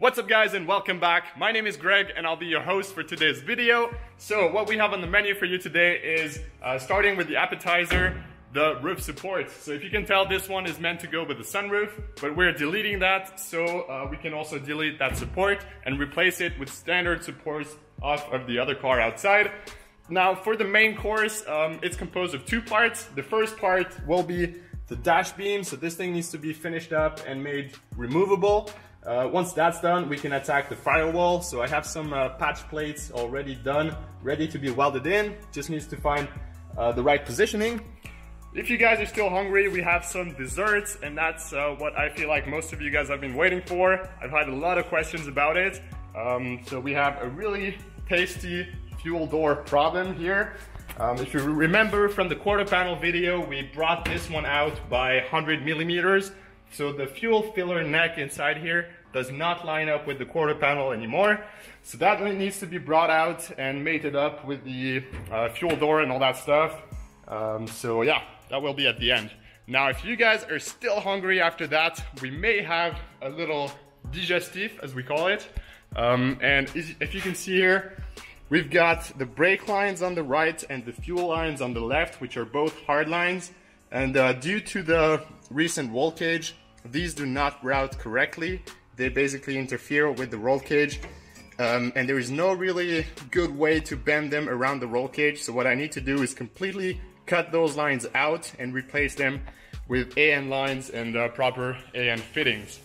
What's up guys and welcome back. My name is Greg and I'll be your host for today's video. So what we have on the menu for you today is uh, starting with the appetizer, the roof support. So if you can tell this one is meant to go with the sunroof, but we're deleting that so uh, we can also delete that support and replace it with standard supports off of the other car outside. Now for the main course, um, it's composed of two parts. The first part will be the dash beam. So this thing needs to be finished up and made removable. Uh, once that's done, we can attack the firewall. So I have some uh, patch plates already done, ready to be welded in. Just needs to find uh, the right positioning. If you guys are still hungry, we have some desserts and that's uh, what I feel like most of you guys have been waiting for. I've had a lot of questions about it. Um, so we have a really tasty fuel door problem here. Um, if you remember from the quarter panel video, we brought this one out by 100 millimeters. So the fuel filler neck inside here does not line up with the quarter panel anymore. So that needs to be brought out and mated up with the uh, fuel door and all that stuff. Um, so yeah, that will be at the end. Now, if you guys are still hungry after that, we may have a little digestif, as we call it. Um, and if you can see here, we've got the brake lines on the right and the fuel lines on the left, which are both hard lines. And uh, due to the recent roll cage, these do not route correctly. They basically interfere with the roll cage. Um, and there is no really good way to bend them around the roll cage. So what I need to do is completely cut those lines out and replace them with AN lines and uh, proper AN fittings.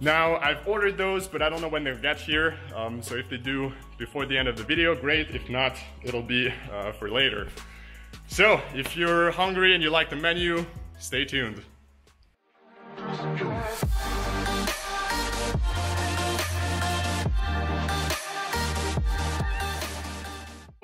Now, I've ordered those, but I don't know when they'll get here. Um, so if they do before the end of the video, great. If not, it'll be uh, for later. So if you're hungry and you like the menu, stay tuned.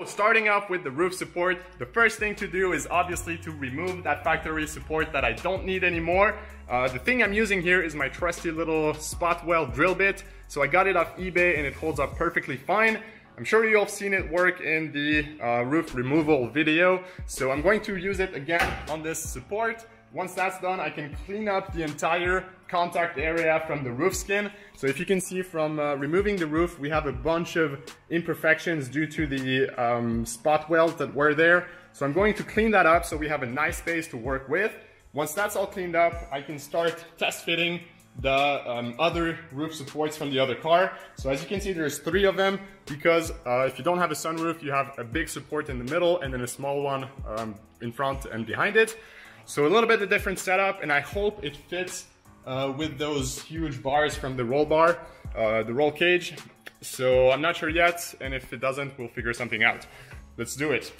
Starting off with the roof support, the first thing to do is obviously to remove that factory support that I don't need anymore. Uh, the thing I'm using here is my trusty little spot weld drill bit. So I got it off eBay and it holds up perfectly fine. I'm sure you all seen it work in the uh, roof removal video. So I'm going to use it again on this support. Once that's done, I can clean up the entire contact area from the roof skin. So if you can see from uh, removing the roof, we have a bunch of imperfections due to the um, spot welds that were there. So I'm going to clean that up so we have a nice space to work with. Once that's all cleaned up, I can start test fitting the um, other roof supports from the other car. So as you can see, there's three of them because uh, if you don't have a sunroof, you have a big support in the middle and then a small one um, in front and behind it. So a little bit of different setup and I hope it fits uh, with those huge bars from the roll bar, uh, the roll cage. So I'm not sure yet and if it doesn't, we'll figure something out. Let's do it.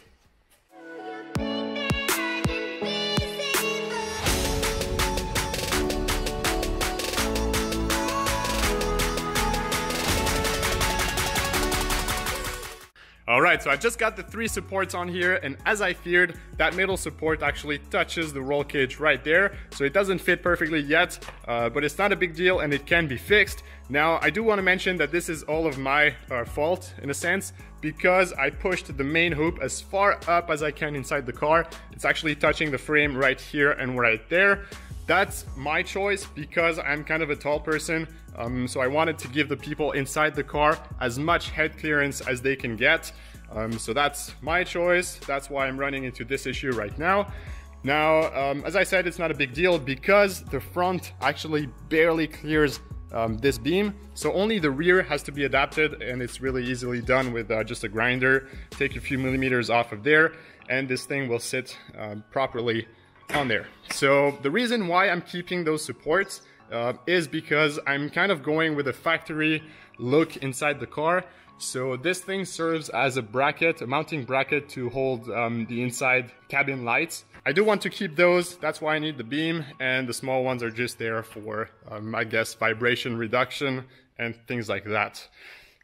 So I've just got the three supports on here and as I feared, that middle support actually touches the roll cage right there. So it doesn't fit perfectly yet, uh, but it's not a big deal and it can be fixed. Now, I do want to mention that this is all of my uh, fault in a sense because I pushed the main hoop as far up as I can inside the car. It's actually touching the frame right here and right there. That's my choice because I'm kind of a tall person. Um, so I wanted to give the people inside the car as much head clearance as they can get. Um, so that's my choice. That's why I'm running into this issue right now. Now, um, as I said, it's not a big deal because the front actually barely clears um, this beam. So only the rear has to be adapted and it's really easily done with uh, just a grinder. Take a few millimeters off of there and this thing will sit um, properly on there. So the reason why I'm keeping those supports uh, is because I'm kind of going with a factory look inside the car. So this thing serves as a bracket, a mounting bracket to hold um, the inside cabin lights. I do want to keep those, that's why I need the beam, and the small ones are just there for, um, I guess, vibration reduction and things like that.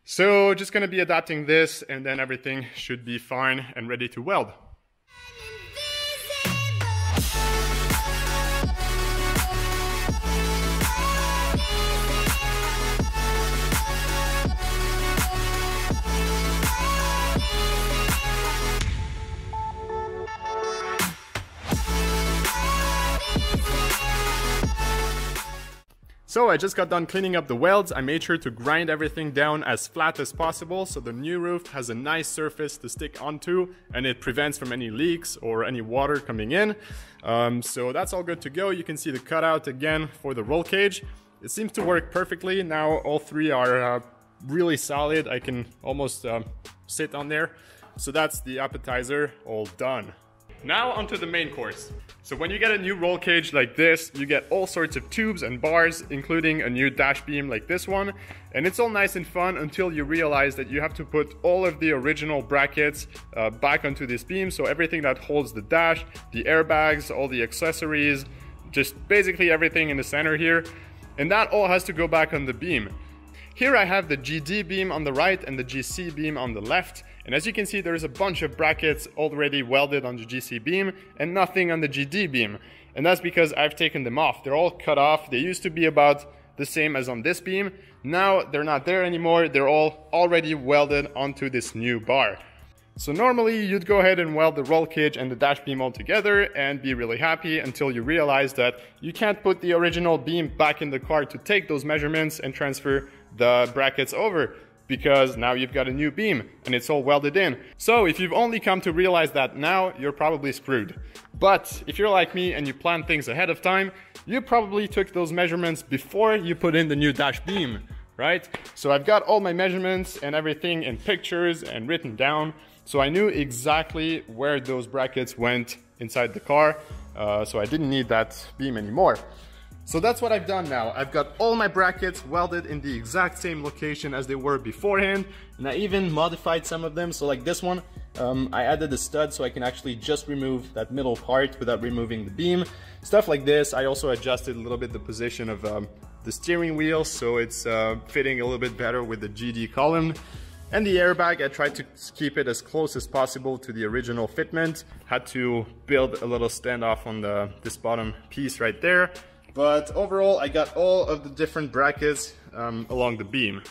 So just gonna be adapting this and then everything should be fine and ready to weld. So I just got done cleaning up the welds. I made sure to grind everything down as flat as possible so the new roof has a nice surface to stick onto and it prevents from any leaks or any water coming in. Um, so that's all good to go. You can see the cutout again for the roll cage. It seems to work perfectly. Now all three are uh, really solid. I can almost uh, sit on there. So that's the appetizer all done. Now onto the main course. So when you get a new roll cage like this, you get all sorts of tubes and bars, including a new dash beam like this one. And it's all nice and fun until you realize that you have to put all of the original brackets uh, back onto this beam. So everything that holds the dash, the airbags, all the accessories, just basically everything in the center here. And that all has to go back on the beam. Here I have the GD beam on the right and the GC beam on the left. And as you can see, there's a bunch of brackets already welded on the GC beam and nothing on the GD beam. And that's because I've taken them off. They're all cut off. They used to be about the same as on this beam. Now they're not there anymore. They're all already welded onto this new bar. So normally you'd go ahead and weld the roll cage and the dash beam all together and be really happy until you realize that you can't put the original beam back in the car to take those measurements and transfer the brackets over because now you've got a new beam and it's all welded in. So if you've only come to realize that now, you're probably screwed. But if you're like me and you plan things ahead of time, you probably took those measurements before you put in the new dash beam, right? So I've got all my measurements and everything in pictures and written down. So I knew exactly where those brackets went inside the car. Uh, so I didn't need that beam anymore. So that's what I've done now. I've got all my brackets welded in the exact same location as they were beforehand. And I even modified some of them. So like this one, um, I added a stud so I can actually just remove that middle part without removing the beam. Stuff like this. I also adjusted a little bit the position of um, the steering wheel so it's uh, fitting a little bit better with the GD column. And the airbag, I tried to keep it as close as possible to the original fitment. Had to build a little standoff on the this bottom piece right there. But overall, I got all of the different brackets um, along the beam.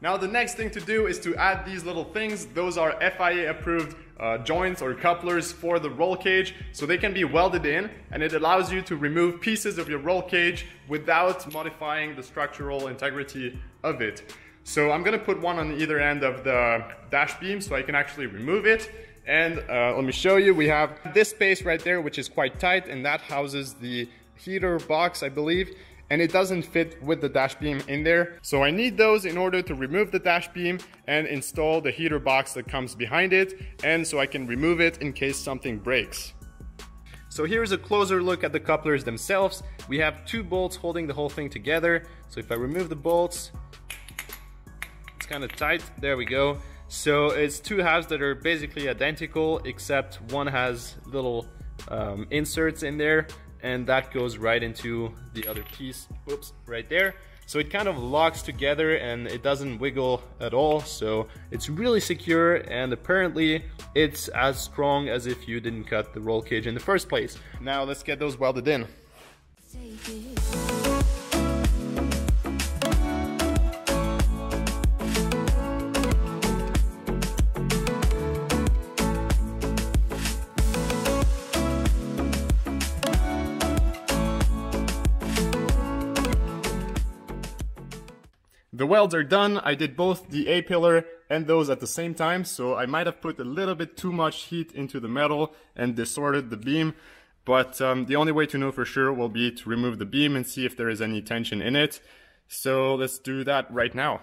Now the next thing to do is to add these little things. Those are FIA approved uh, joints or couplers for the roll cage so they can be welded in and it allows you to remove pieces of your roll cage without modifying the structural integrity of it. So I'm gonna put one on either end of the dash beam so I can actually remove it and uh, let me show you we have this space right there which is quite tight and that houses the heater box, I believe, and it doesn't fit with the dash beam in there. So I need those in order to remove the dash beam and install the heater box that comes behind it, and so I can remove it in case something breaks. So here's a closer look at the couplers themselves. We have two bolts holding the whole thing together. So if I remove the bolts, it's kind of tight, there we go. So it's two halves that are basically identical, except one has little um, inserts in there and that goes right into the other piece, whoops, right there. So it kind of locks together and it doesn't wiggle at all. So it's really secure and apparently it's as strong as if you didn't cut the roll cage in the first place. Now let's get those welded in. The welds are done. I did both the A-pillar and those at the same time, so I might have put a little bit too much heat into the metal and distorted the beam, but um, the only way to know for sure will be to remove the beam and see if there is any tension in it. So let's do that right now.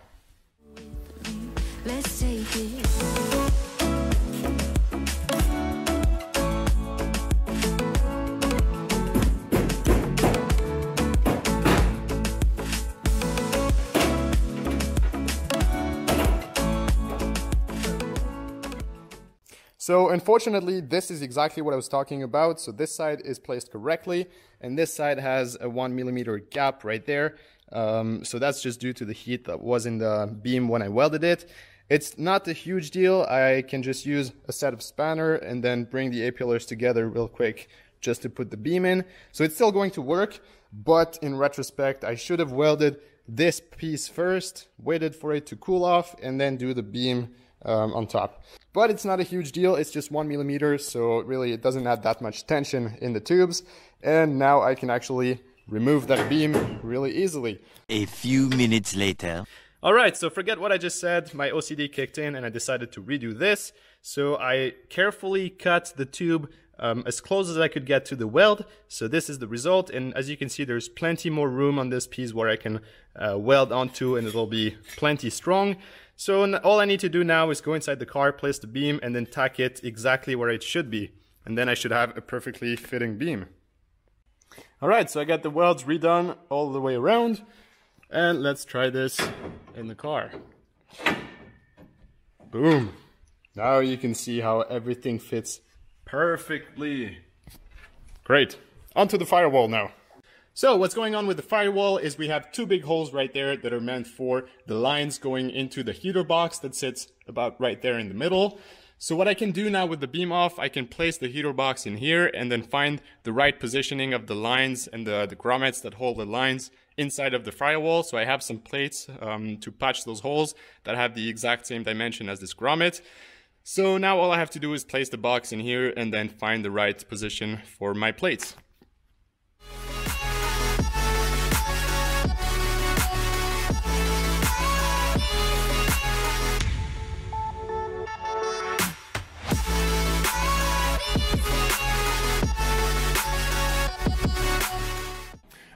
So unfortunately, this is exactly what I was talking about. So this side is placed correctly, and this side has a one millimeter gap right there. Um, so that's just due to the heat that was in the beam when I welded it. It's not a huge deal. I can just use a set of spanner and then bring the A-pillars together real quick just to put the beam in. So it's still going to work, but in retrospect, I should have welded this piece first, waited for it to cool off, and then do the beam um, on top. But it's not a huge deal, it's just one millimeter, so really it doesn't add that much tension in the tubes. And now I can actually remove that beam really easily. A few minutes later. Alright, so forget what I just said. My OCD kicked in and I decided to redo this. So I carefully cut the tube um, as close as I could get to the weld. So this is the result. And as you can see, there's plenty more room on this piece where I can uh, weld onto and it'll be plenty strong. So all I need to do now is go inside the car, place the beam, and then tack it exactly where it should be. And then I should have a perfectly fitting beam. Alright, so I got the welds redone all the way around. And let's try this in the car. Boom. Now you can see how everything fits perfectly. Great. Onto the firewall now. So what's going on with the firewall is we have two big holes right there that are meant for the lines going into the heater box that sits about right there in the middle. So what I can do now with the beam off, I can place the heater box in here and then find the right positioning of the lines and the, the grommets that hold the lines inside of the firewall. So I have some plates um, to patch those holes that have the exact same dimension as this grommet. So now all I have to do is place the box in here and then find the right position for my plates.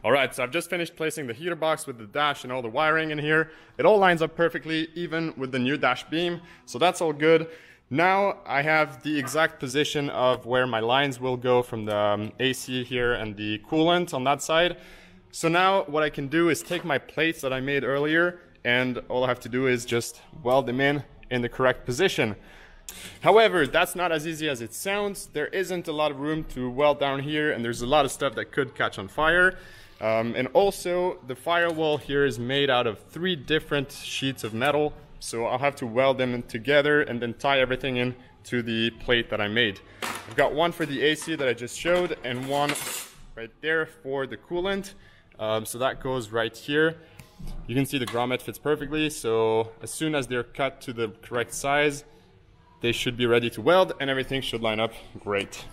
Alright, so I've just finished placing the heater box with the dash and all the wiring in here. It all lines up perfectly, even with the new dash beam, so that's all good. Now I have the exact position of where my lines will go from the um, AC here and the coolant on that side. So now what I can do is take my plates that I made earlier and all I have to do is just weld them in in the correct position. However, that's not as easy as it sounds. There isn't a lot of room to weld down here and there's a lot of stuff that could catch on fire. Um, and also the firewall here is made out of three different sheets of metal so I'll have to weld them together and then tie everything in to the plate that I made. I've got one for the AC that I just showed and one right there for the coolant. Um, so that goes right here. You can see the grommet fits perfectly. So as soon as they're cut to the correct size, they should be ready to weld and everything should line up great.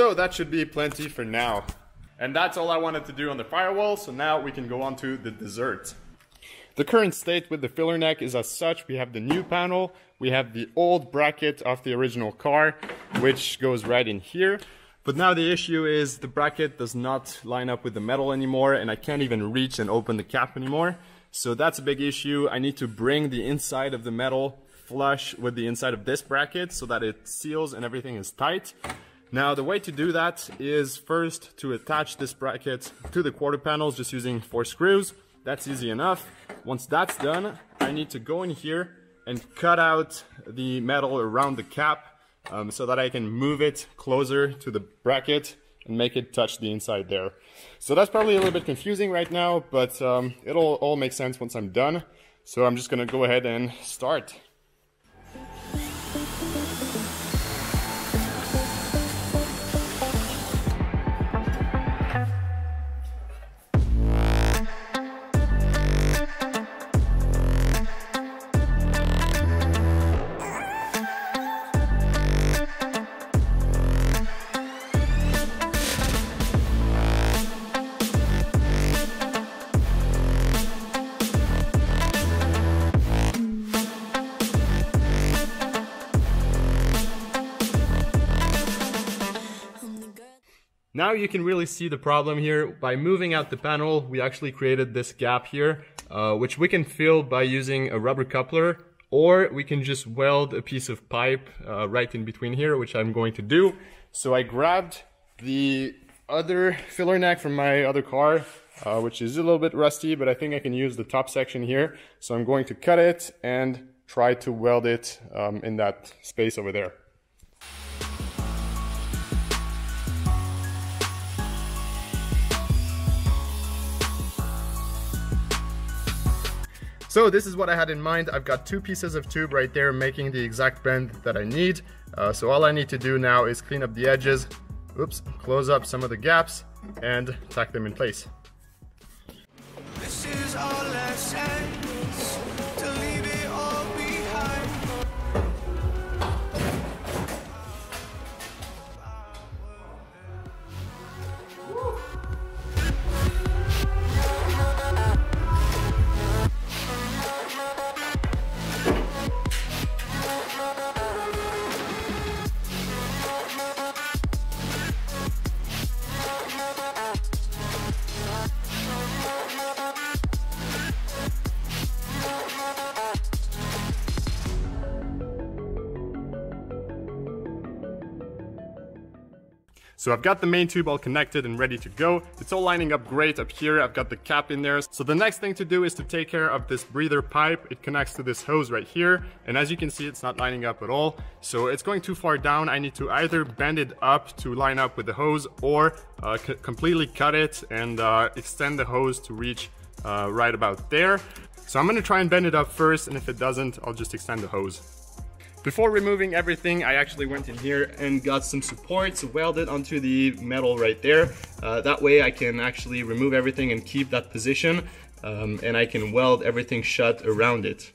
So that should be plenty for now. And that's all I wanted to do on the firewall, so now we can go on to the dessert. The current state with the filler neck is as such. We have the new panel, we have the old bracket of the original car, which goes right in here. But now the issue is the bracket does not line up with the metal anymore, and I can't even reach and open the cap anymore. So that's a big issue. I need to bring the inside of the metal flush with the inside of this bracket so that it seals and everything is tight. Now the way to do that is first to attach this bracket to the quarter panels just using four screws. That's easy enough. Once that's done, I need to go in here and cut out the metal around the cap um, so that I can move it closer to the bracket and make it touch the inside there. So that's probably a little bit confusing right now, but um, it'll all make sense once I'm done. So I'm just gonna go ahead and start. Now you can really see the problem here. By moving out the panel, we actually created this gap here, uh, which we can fill by using a rubber coupler, or we can just weld a piece of pipe uh, right in between here, which I'm going to do. So I grabbed the other filler neck from my other car, uh, which is a little bit rusty, but I think I can use the top section here. So I'm going to cut it and try to weld it um, in that space over there. So this is what I had in mind. I've got two pieces of tube right there making the exact bend that I need. Uh, so all I need to do now is clean up the edges, oops, close up some of the gaps and tack them in place. So I've got the main tube all connected and ready to go. It's all lining up great up here. I've got the cap in there. So the next thing to do is to take care of this breather pipe. It connects to this hose right here. And as you can see, it's not lining up at all. So it's going too far down. I need to either bend it up to line up with the hose or uh, completely cut it and uh, extend the hose to reach uh, right about there. So I'm gonna try and bend it up first. And if it doesn't, I'll just extend the hose. Before removing everything, I actually went in here and got some supports welded onto the metal right there. Uh, that way I can actually remove everything and keep that position um, and I can weld everything shut around it.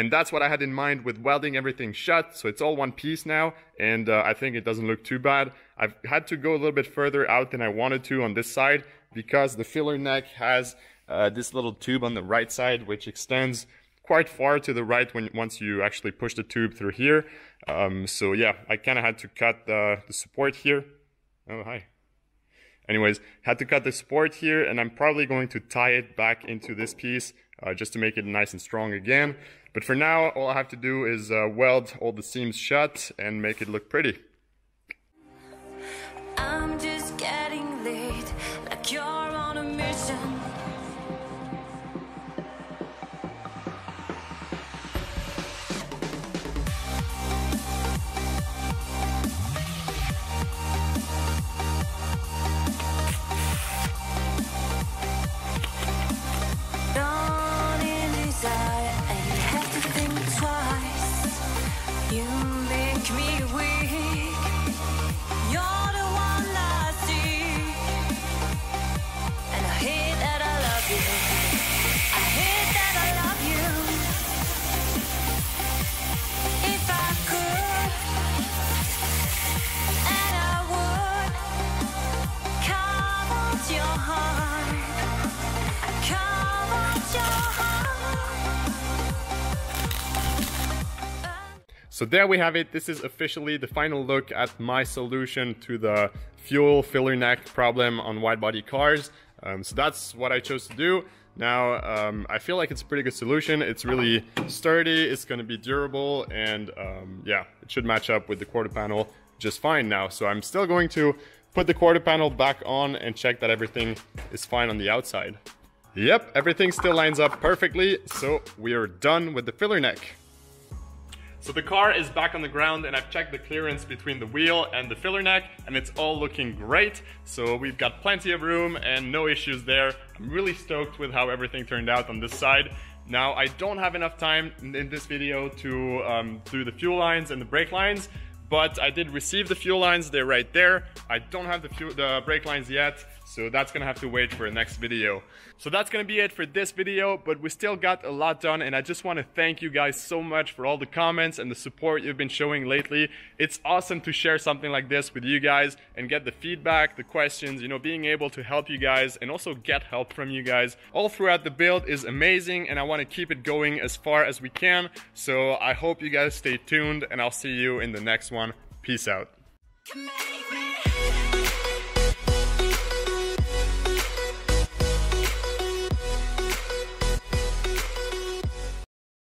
And that's what I had in mind with welding everything shut. So it's all one piece now. And uh, I think it doesn't look too bad. I've had to go a little bit further out than I wanted to on this side because the filler neck has uh, this little tube on the right side, which extends quite far to the right when once you actually push the tube through here. Um, so yeah, I kind of had to cut the, the support here. Oh, hi. Anyways, had to cut the support here and I'm probably going to tie it back into this piece uh, just to make it nice and strong again. But for now, all I have to do is uh, weld all the seams shut and make it look pretty. So there we have it. This is officially the final look at my solution to the fuel filler neck problem on wide body cars. Um, so that's what I chose to do. Now, um, I feel like it's a pretty good solution. It's really sturdy, it's gonna be durable, and um, yeah, it should match up with the quarter panel just fine now. So I'm still going to put the quarter panel back on and check that everything is fine on the outside. Yep, everything still lines up perfectly, so we are done with the filler neck. So the car is back on the ground and I've checked the clearance between the wheel and the filler neck and it's all looking great. So we've got plenty of room and no issues there. I'm really stoked with how everything turned out on this side. Now I don't have enough time in this video to um, do the fuel lines and the brake lines, but I did receive the fuel lines, they're right there. I don't have the, fuel, the brake lines yet, so that's gonna have to wait for a next video. So that's gonna be it for this video, but we still got a lot done and I just wanna thank you guys so much for all the comments and the support you've been showing lately. It's awesome to share something like this with you guys and get the feedback, the questions, you know, being able to help you guys and also get help from you guys all throughout the build is amazing and I wanna keep it going as far as we can. So I hope you guys stay tuned and I'll see you in the next one. Peace out.